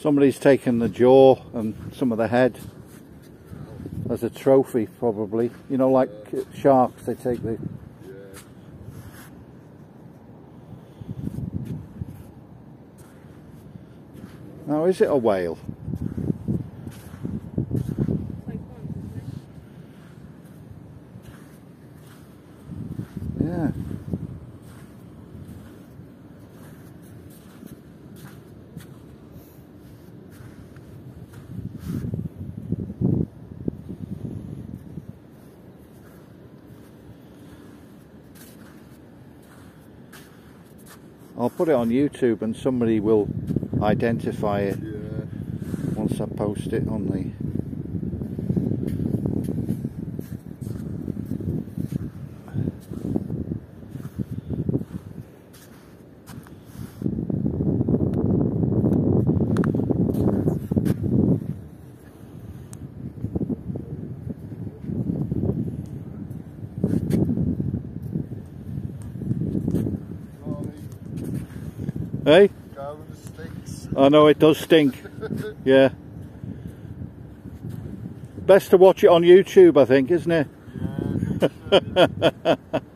Somebody's taken the jaw and some of the head as a trophy probably. You know like yeah. sharks they take the. Now is it a whale? Yeah. I'll put it on YouTube and somebody will identify it yeah. once I post it on the Eh? Hey? I know it does stink. yeah. Best to watch it on YouTube, I think, isn't it? Yeah,